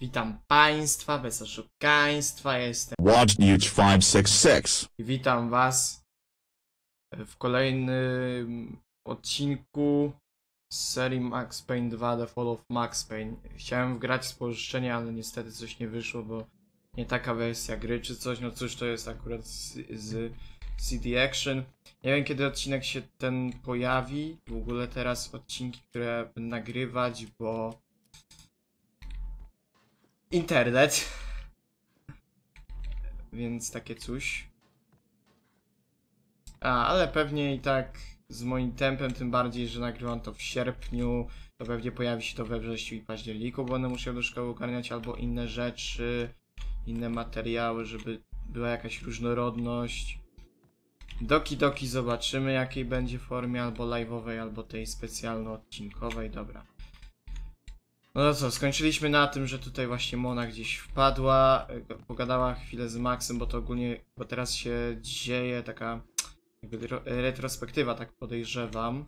Witam Państwa bez oszukaństwa, jestem Wadniuch 566. i witam Was w kolejnym odcinku z serii Max Payne 2 The Fall of Max Payne. Chciałem wgrać z pożyczenia, ale niestety coś nie wyszło, bo nie taka wersja gry czy coś, no cóż to jest akurat z, z CD Action. Nie wiem kiedy odcinek się ten pojawi, w ogóle teraz odcinki, które będę nagrywać, bo internet. Więc takie coś. A, ale pewnie i tak z moim tempem, tym bardziej, że nagrywam to w sierpniu, to pewnie pojawi się to we wrześniu i październiku, bo będę musiał do szkoły ogarniać albo inne rzeczy, inne materiały, żeby była jakaś różnorodność. Doki doki zobaczymy jakiej będzie formie, albo live'owej, albo tej specjalno odcinkowej, dobra. No to co, skończyliśmy na tym, że tutaj właśnie Mona gdzieś wpadła, e, pogadała chwilę z Maxem, bo to ogólnie, bo teraz się dzieje taka jakby ro- retrospektywa, tak podejrzewam,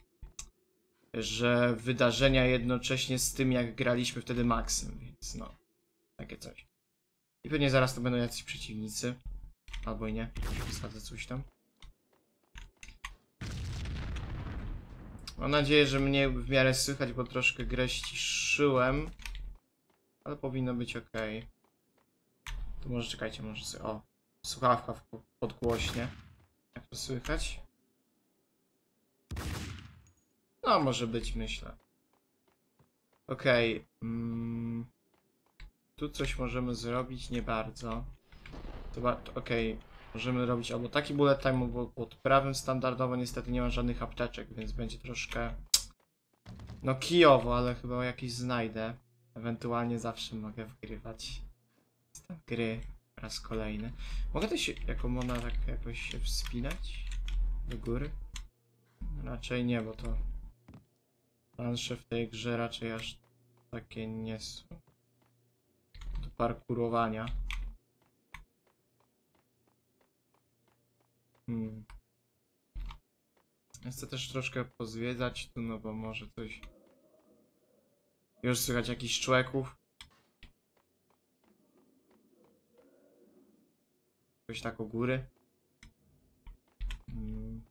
że wydarzenia jednocześnie z tym, jak graliśmy wtedy Maxem, więc no, takie coś. I pewnie zaraz to będą jacyś przeciwnicy, albo i nie, wsadzę coś tam. Mam nadzieję, że mnie w miarę słychać, bo troszkę grę ściszyłem. Ale powinno być ok. To może czekajcie, może sobie. O, słuchawka w po- podgłośnie. Jak to słychać? No, może być, myślę. Okej. mm, tu coś możemy zrobić, nie bardzo. To Okej. Możemy robić albo taki bullet time, albo pod prawym standardowo. Niestety nie mam żadnych apteczek, więc będzie troszkę... No kijowo, ale chyba jakieś znajdę. Ewentualnie zawsze mogę wgrywać. Tam gry raz kolejny. Mogę też jako mona tak jakoś się wspinać? Do góry? Raczej nie, bo to... Plansze w tej grze raczej aż takie nie są. Do parkurowania. Hmm. Chcę też troszkę pozwiedzać tu, no bo może coś... Już słychać jakichś człeków. Coś tak u góry. Hmm.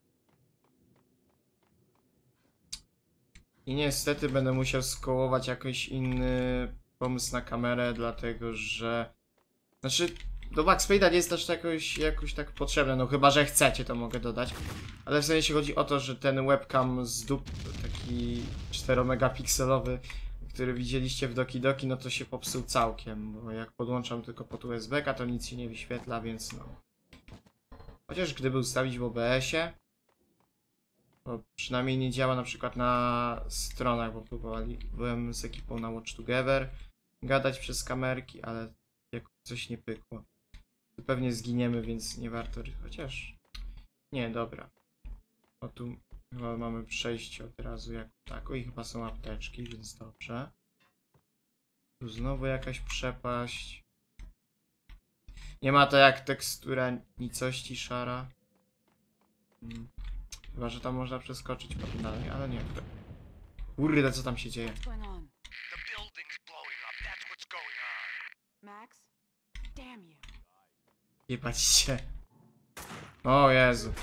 I niestety będę musiał skołować jakiś inny pomysł na kamerę, dlatego że... Znaczy, do Max Payne'a nie jest też jakoś, jakoś tak potrzebne, no chyba, że chcecie, to mogę dodać. Ale w sensie chodzi o to, że ten webcam z dup, taki 4 megapikselowy, który widzieliście w Doki Doki, no to się popsuł całkiem, bo jak podłączam tylko pod USB, to nic się nie wyświetla, więc no. Chociaż gdyby ustawić w OBS-ie, to przynajmniej nie działa na przykład na stronach, bo próbowali, byłem z ekipą na Watch Together gadać przez kamerki, ale jak coś nie pykło. To pewnie zginiemy, więc nie warto, chociaż... Nie, dobra. O tu chyba mamy przejście od razu jak tak. O i chyba są apteczki, więc dobrze. Tu znowu jakaś przepaść. Nie ma to jak tekstura nicości szara. Hmm. Chyba, że tam można przeskoczyć potem dalej, ale nie. Kurde, co tam się dzieje? Max? Damn you. Jebać się. O Jezu.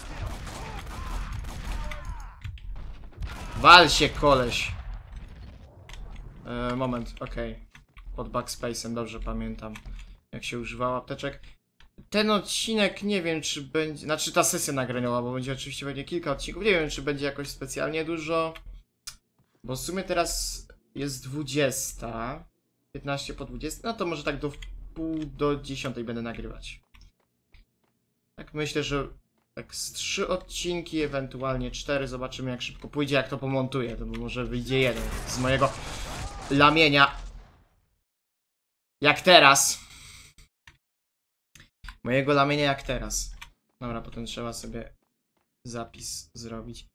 Wal się, koleś. E, moment, okej. Pod backspace'em, dobrze pamiętam. Jak się używało apteczek. Ten odcinek nie wiem, czy będzie. Znaczy ta sesja nagraniowa, bo będzie oczywiście będzie kilka odcinków. Nie wiem, czy będzie jakoś specjalnie dużo. Bo w sumie teraz jest 20. 15 po 20. No to może tak do pół do 10 będę nagrywać. Tak myślę, że tak z trzy odcinki, ewentualnie cztery. Zobaczymy jak szybko pójdzie, jak to pomontuję. To może wyjdzie jeden z mojego lamienia. Jak teraz. Mojego lamienia jak teraz. Dobra, potem trzeba sobie zapis zrobić.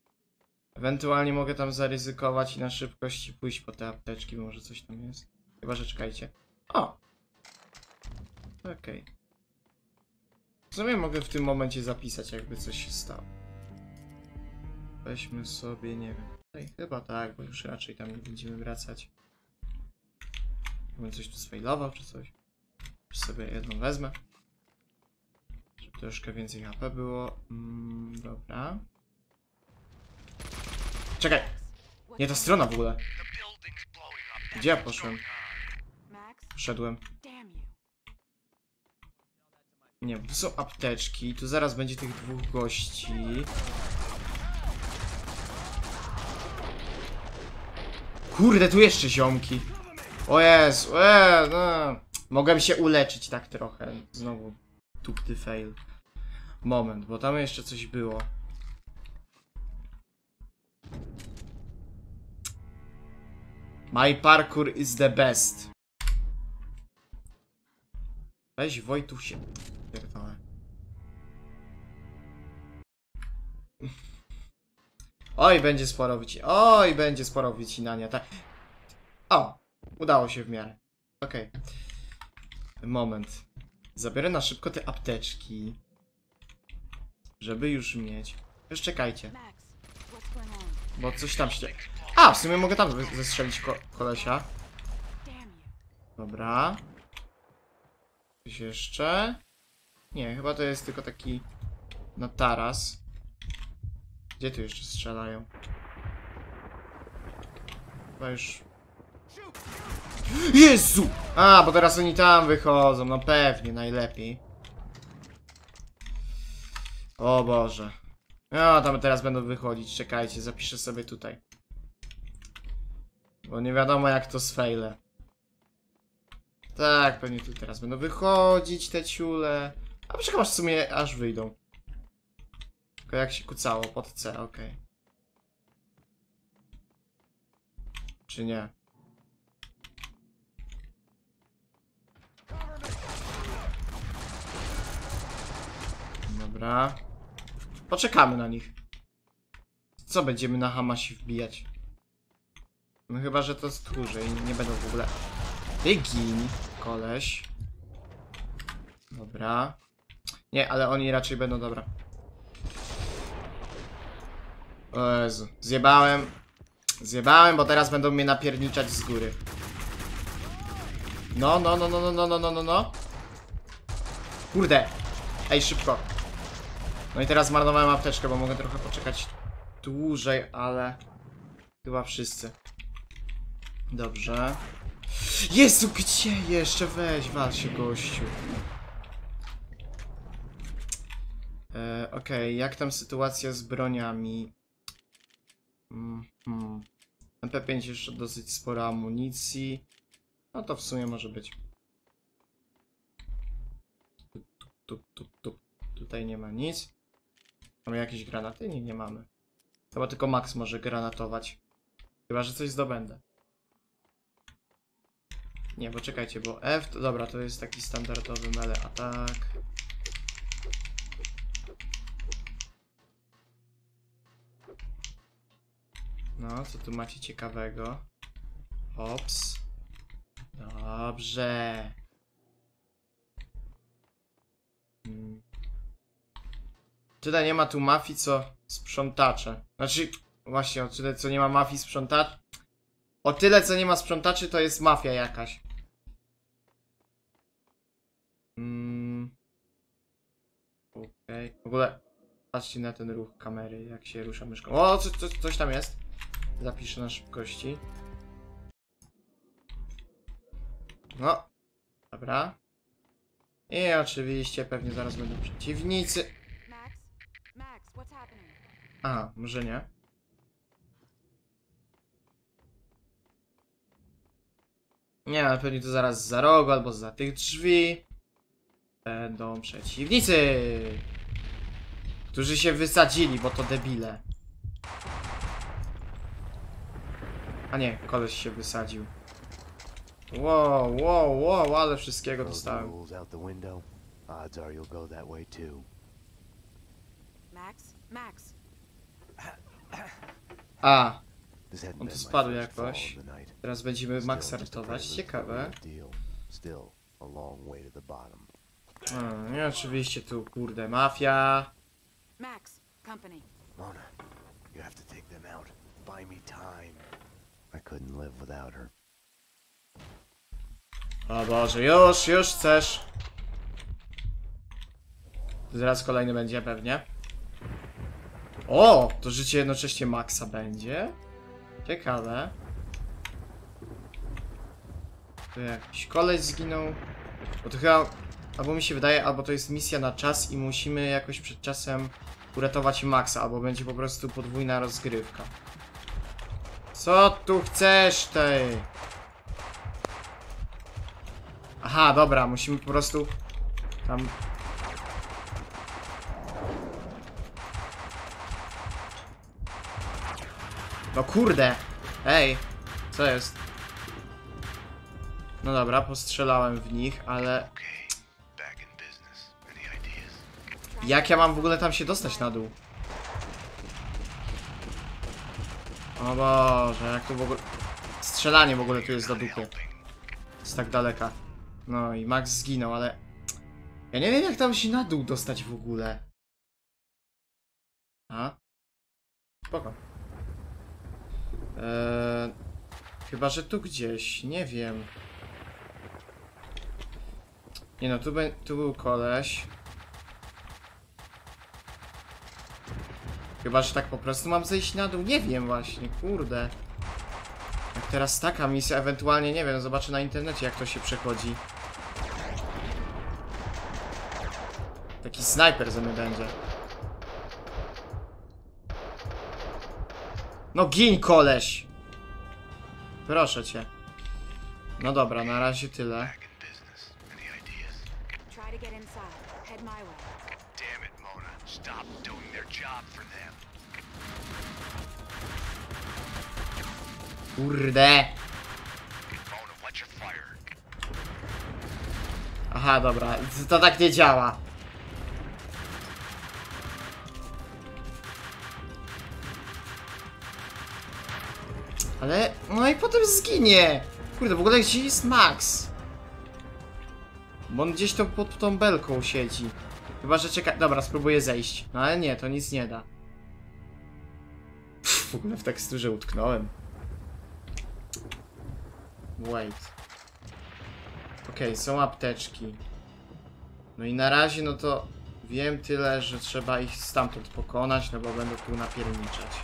Ewentualnie mogę tam zaryzykować i na szybkość pójść po te apteczki, bo może coś tam jest. Chyba, że czekajcie. O! Okej. W sumie mogę w tym momencie zapisać, jakby coś się stało. Weźmy sobie, nie wiem. Ej, chyba tak, bo już raczej tam nie będziemy wracać. Bym coś tu sfailował czy coś. Już sobie jedną wezmę. Żeby troszkę więcej HP było. Mm, dobra. Czekaj! Nie ta strona w ogóle. Gdzie ja poszłem? Szedłem. Nie, tu są apteczki. Tu zaraz będzie tych dwóch gości. Kurde, tu jeszcze ziomki. O Jezu, e, no. Mogłem się uleczyć tak trochę. Znowu tupty fail. Moment, bo tam jeszcze coś było. My parkour is the best. Weź Wojtuch Oj, będzie sporo wycinania. Oj, będzie sporo wycinania, tak. O, udało się w miarę. Okej. Moment. Zabiorę na szybko te apteczki. Żeby już mieć. Już czekajcie, bo coś tam się... A, w sumie mogę tam zestrzelić ko kolesia. Dobra. Coś jeszcze? Nie, chyba to jest tylko taki na taras. Gdzie tu jeszcze strzelają? Chyba już... Jezu! A, bo teraz oni tam wychodzą, no pewnie, najlepiej. O Boże. No, tam teraz będą wychodzić, czekajcie, zapiszę sobie tutaj. Bo nie wiadomo jak to sfejle. Tak, pewnie tu teraz będą wychodzić te ciule. A aż w sumie aż wyjdą. Tylko jak się kucało pod C, okej. Czy nie? Dobra. Poczekamy na nich. Co będziemy na Hamasi wbijać? No chyba, że to i nie będą w ogóle... Wygin, koleś. Dobra. Nie, ale oni raczej będą, dobra. O Jezu, zjebałem. Zjebałem, bo teraz będą mnie napierniczać z góry. No, no, no, no, no, no, no, no, no, no. Kurde. Ej, szybko. No i teraz zmarnowałem apteczkę, bo mogę trochę poczekać dłużej, ale... Chyba wszyscy. Dobrze. Jezu, gdzie jeszcze? Weź, wal się, gościu. E, Okej, jak tam sytuacja z broniami? Mhm. MP5 jeszcze dosyć sporo amunicji. No to w sumie może być. Tup, tup, tup, tup. Tutaj nie ma nic. Mamy jakieś granaty? Nie, nie mamy. Chyba tylko Max może granatować. Chyba, że coś zdobędę. Nie, bo czekajcie, bo F, to, dobra, to jest taki standardowy mele atak. No, co tu macie ciekawego? Hops. Dobrze. Hmm. Tutaj nie ma tu mafii, co sprzątacze. Znaczy, właśnie, o tyle, co nie ma mafii sprzątaczy. O tyle, co nie ma sprzątaczy, to jest mafia jakaś. Mm. Okej. W ogóle patrzcie na ten ruch kamery, jak się rusza myszką. O, co, co, coś tam jest. Zapiszę na szybkości. No. Dobra. I oczywiście pewnie zaraz będą przeciwnicy. Max, Max, what's happening? A, może nie. Nie, ale pewnie to zaraz za rogu albo za tych drzwi będą przeciwnicy, którzy się wysadzili, bo to debile. A nie, koleś się wysadził. Wow, wow, wow, ale wszystkiego dostałem. rules out the window. Odds are you'll go that way too. Max, Max, A, On tu spadł jakoś. teraz będziemy Maxa a ratować. Ciekawe. A, I oczywiście tu, kurde, mafia. Max, company. Mona, you have to take them out. Buy me time. Couldn't live without her. O Boże, już, już chcesz. Zaraz kolejny będzie pewnie. O, to życie jednocześnie Maxa będzie. Ciekawe. Tu jakiś koleś zginął. Bo to chyba, albo mi się wydaje, albo to jest misja na czas i musimy jakoś przed czasem uratować Maxa, albo będzie po prostu podwójna rozgrywka. Co tu chcesz, tej? Aha, dobra, musimy po prostu tam... No kurde! Ej! Co jest? No dobra, postrzelałem w nich, ale... Jak ja mam w ogóle tam się dostać na dół? O Boże, jak tu w ogóle... Strzelanie w ogóle tu jest do dupy. Z tak daleka. No i Max zginął, ale... Ja nie wiem jak tam się na dół dostać w ogóle. A? Spoko. Eee, chyba, że tu gdzieś, nie wiem. Nie no, tu, tu był koleś. Chyba, że tak po prostu mam zejść na dół. Nie wiem właśnie, kurde. Jak teraz taka misja, ewentualnie, nie wiem, zobaczę na internecie jak to się przechodzi. Taki snajper ze mnie będzie. No gin, koleś! Proszę cię. No dobra, na razie tyle. Head my way. Damn it, Mona. Stop doing their job for them. Kurde! Mona, watch your fire. Aha, dobra, to tak nie działa. Ale, no i potem zginie. Kurde, w ogóle gdzie jest Max? Bo on gdzieś tam pod tą belką siedzi. Chyba, że czeka... Dobra, spróbuję zejść. No ale nie, to nic nie da. Pff, w ogóle w teksturze utknąłem. Wait. Okej, są apteczki. No i na razie, no to wiem tyle, że trzeba ich stamtąd pokonać, no bo będą tu napierniczać.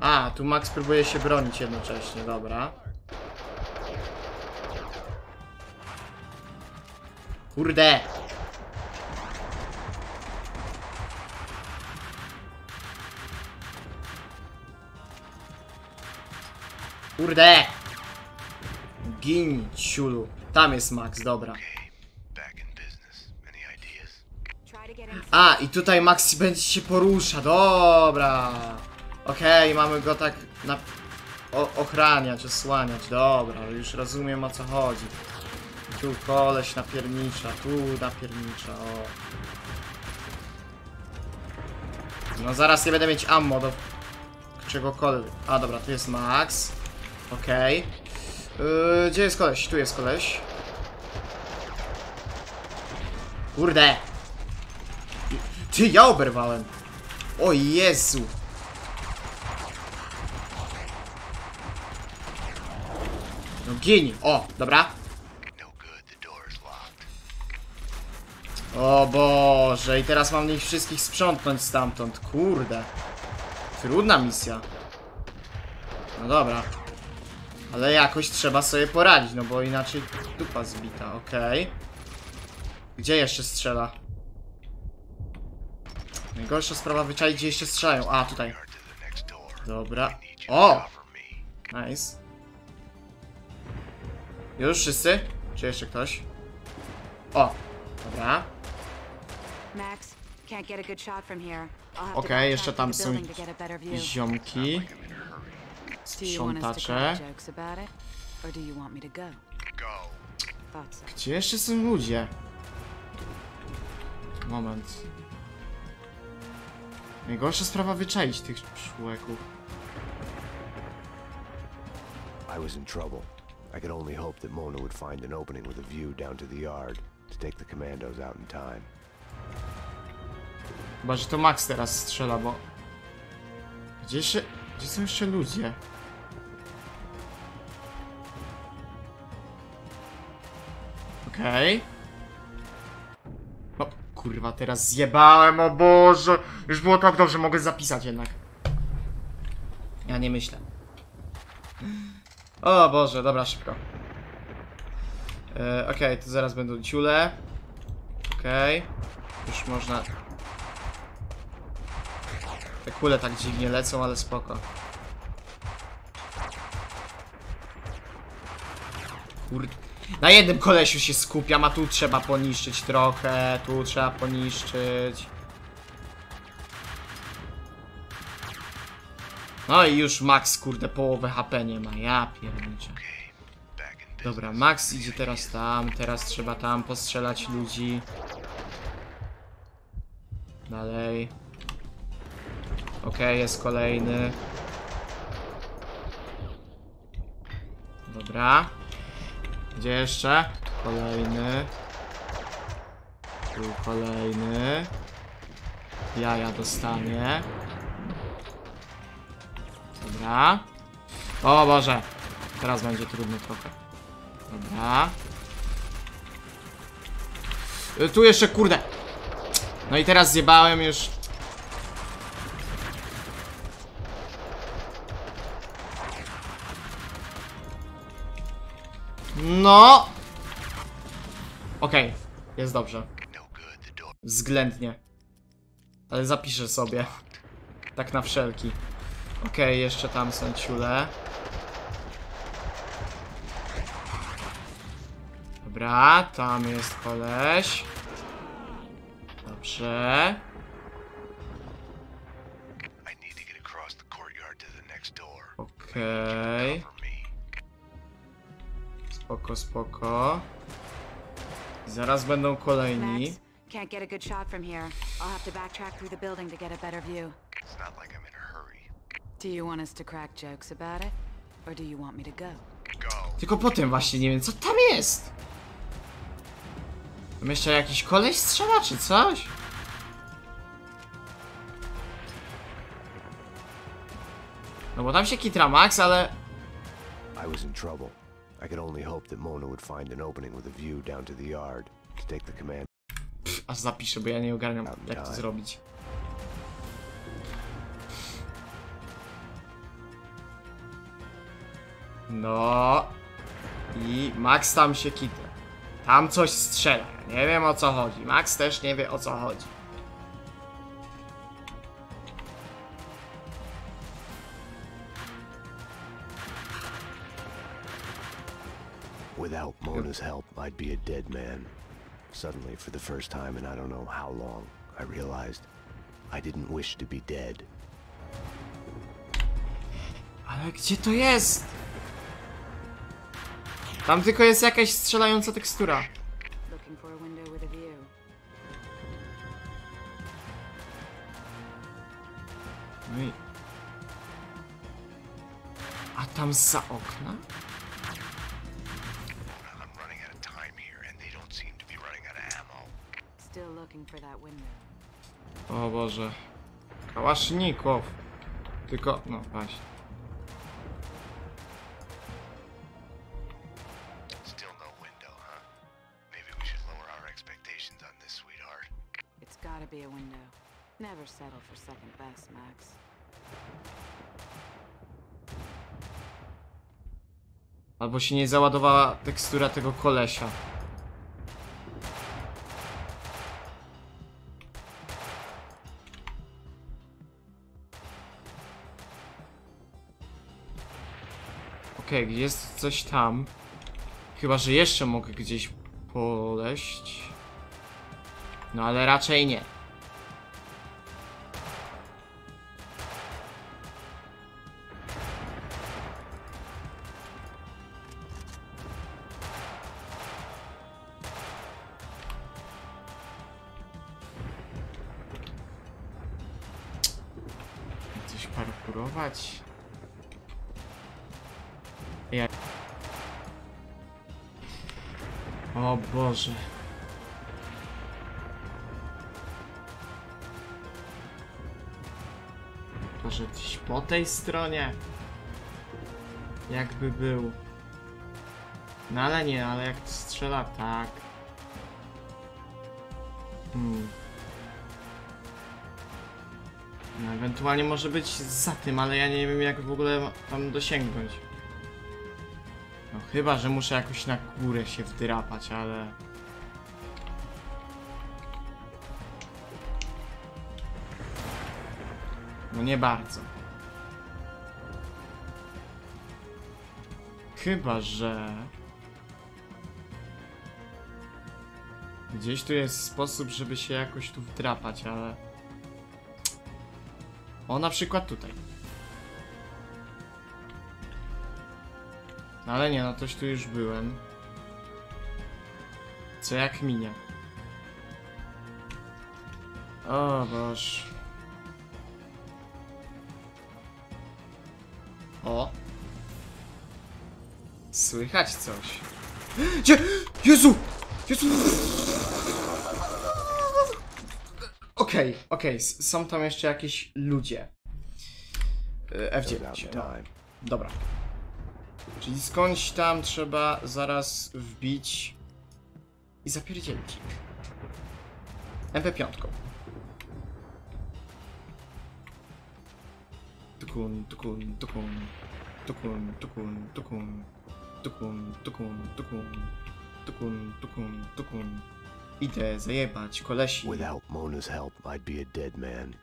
A, tu Max próbuje się bronić jednocześnie, dobra. Kurde! Kurde! Gin, ciulu. Tam jest Max, dobra. A, i tutaj Max będzie się porusza, dobra. Okej, mamy go tak na... O, ochraniać, osłaniać, dobra, już rozumiem o co chodzi. Tu koleś napiernicza, tu napiernicza, o. No zaraz nie będę mieć ammo do czegokolwiek. A dobra, tu jest Max. Okej. Yy, gdzie jest koleś? Tu jest koleś. Kurde! Ty, ja oberwałem! O Jezu! Gin! O, dobra. O Boże, i teraz mam ich wszystkich sprzątnąć stamtąd. Kurde. Trudna misja. No dobra. Ale jakoś trzeba sobie poradzić, no bo inaczej dupa zbita, okej. Gdzie jeszcze strzela? Najgorsza sprawa wyczaić, gdzie jeszcze strzelają. A, tutaj. Dobra. O! Nice. Już wszyscy? Czy jeszcze ktoś? O! Dobra. Max, can't get a good shot from here. Okej, backtrack jeszcze tam są ziomki. Sprzątacze. Gdzie jeszcze są ludzie? Moment. Najgorsza sprawa wyczaić tych człowieków. I was in trouble. I could only hope that Mona would find an opening with a view down to the yard to take the commandos out in time. Chyba, że to Max teraz strzela, bo... Gdzie jeszcze... Gdzie są jeszcze ludzie? Okej. O, kurwa, teraz zjebałem, o Boże! Już było tak dobrze, mogę zapisać jednak. Ja nie myślę. O Boże, dobra, szybko. E, Okej, to zaraz będą ciule. Okej. Już można... Te kule tak dziwnie lecą, ale spoko. Kur... Na jednym kolesiu się skupiam, a tu trzeba poniszczyć trochę, tu trzeba poniszczyć. No i już Max, kurde, połowę HP nie ma, ja pierniczę. Dobra, Max idzie teraz tam, teraz trzeba tam postrzelać ludzi. Dalej. Okej, jest kolejny. Dobra. Gdzie jeszcze? Kolejny. Tu kolejny. Jaja dostanie. Dobra. O Boże. Teraz będzie trudno trochę. Dobra. Y, Tu jeszcze, kurde. No i teraz zjebałem już. No. Okej, jest dobrze. Względnie. Ale zapiszę sobie. Tak na wszelki. Okej, jeszcze tam są ciule. Dobra, tam jest koleś. Dobrze. Okej. Me. Spoko, spoko. Zaraz będą kolejni. Can't get a good shot from here. I'll have to backtrack through the building to get a better view. Do you want us to crack jokes about it? Or do you want me to go? Go. Tylko potem właśnie nie wiem, co tam jest. Tam jeszcze jakiś koleś strzela, czy coś? No bo tam się kitra Max, ale... I was in trouble. I could only hope that Mona would find an opening with a view down to the yard to take the command. Aż zapiszę, bo ja nie ogarniam, jak to zrobić. No. I Max tam się kitra. Tam coś strzela. Nie wiem o co chodzi. Max też nie wie o co chodzi. Without Mona's help, I'd be a dead man. Suddenly, for the first time in I don't know how long, I realized I didn't wish to be dead. Ale gdzie to jest? Tam tylko jest jakaś strzelająca tekstura. No i... A tam za okna? I'm running out of time here, gotta be a window. Never settle for second best, Max. Albo się nie załadowała tekstura tego kolesia. Okej, okay, jest coś tam. Chyba, że jeszcze mogę gdzieś poleść. No ale raczej nie. Coś? Ja... O Boże. Może gdzieś po tej stronie? Jakby był. No ale nie, ale jak strzela tak. Hmm. No, ewentualnie może być za tym, ale ja nie wiem jak w ogóle tam dosięgnąć. No chyba, że muszę jakoś na górę się wdrapać, ale... No nie bardzo. Chyba, że... Gdzieś tu jest sposób, żeby się jakoś tu wdrapać, ale... O, na przykład tutaj. No ale nie, no toś tu już byłem. Co jak minie. O boż. O. Słychać coś. Gdzie? Jezu! Jezu! Okej, okej, s- są tam jeszcze jakieś ludzie. Out F9. in No. Dobra. Czyli skądś tam trzeba zaraz wbić i zapierdzielić ich. MP5. Tukun, tukun, tukun, tukun, tukun, tukun, tukun, tukun, tukun, tukun, tukun, tukun. Idę zajebać kolesi. Without Mona's help, I'd be a dead man.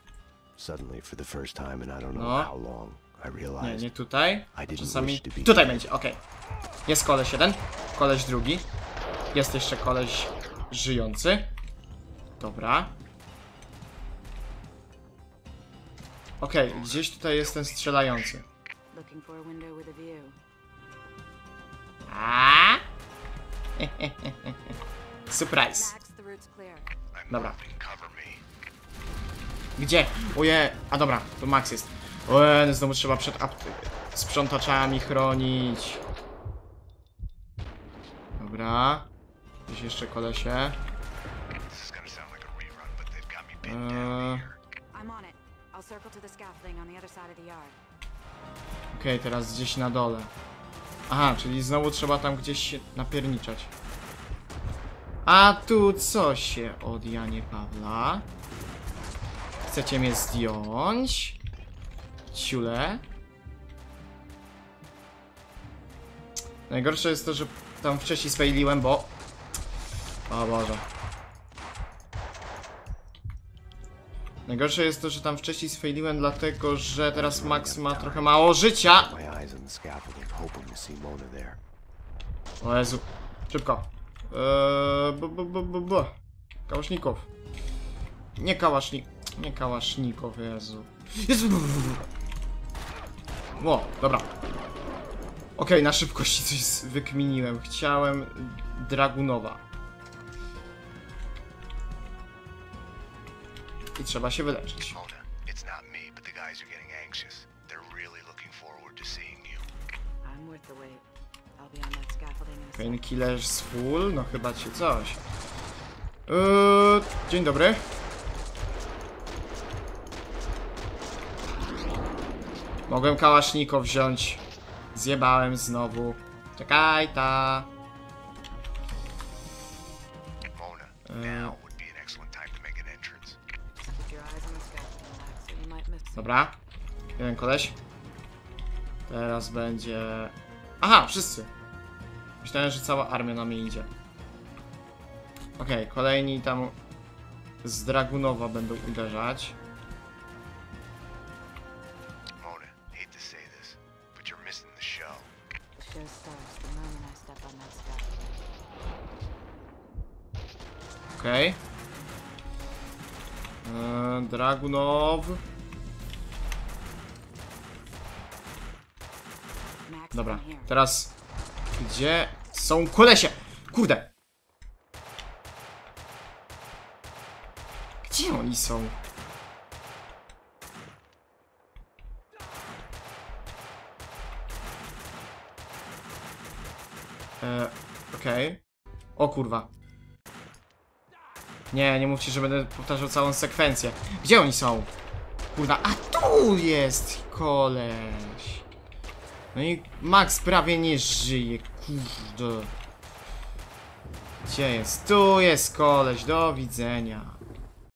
Suddenly, for the first time in I don't know No. how long, I Nie, realized nie tutaj. I didn't Czasami tutaj będzie, okej. Jest koleś jeden, koleś drugi. Jest jeszcze koleś żyjący. Dobra. Okej, okay, gdzieś tutaj jest ten strzelający. A? Surprise. Dobra. Gdzie? Oje, a dobra, tu Max jest. Oje, no znowu trzeba przed sprzątaczami chronić. Dobra. Gdzieś jeszcze kolesie. Eee, Okej, teraz gdzieś na dole. Aha, czyli znowu trzeba tam gdzieś się napierniczać. A tu co się od Janie Pawla? Chcecie mnie zdjąć? Ciule? Najgorsze jest to, że tam wcześniej sfailiłem, bo... O Boże. Najgorsze jest to, że tam wcześniej sfailiłem, dlatego że teraz Max ma trochę mało życia. O Jezu. Szybko. Eee, b, b, b, b, b. Kałaszników. Nie kałasznik. Nie kałasznikow, Jezu. Jezu. O, dobra. Okej, na szybkości coś wykminiłem. Chciałem Dragunowa. That scaffolding in a sec. Painkillers full? No chyba ci coś. Eee, dzień dobry. Mogłem kałaszniko wziąć. Zjebałem znowu. Czekaj ta. Mona, Eee. Dobra. Jeden koleś. Teraz będzie... Aha, wszyscy. Myślałem, że cała armia na mnie idzie. Okej, kolejni tam z Dragunowa będą uderzać. Mona, hate to Dobra, teraz gdzie są kolesie? Kurde! Gdzie oni są? Eee, okej. O kurwa. Nie, nie mówcie, że będę powtarzał całą sekwencję. Gdzie oni są? Kurwa, a tu jest koleś. No i Max prawie nie żyje, kurde. Gdzie jest? Tu jest koleś, do widzenia.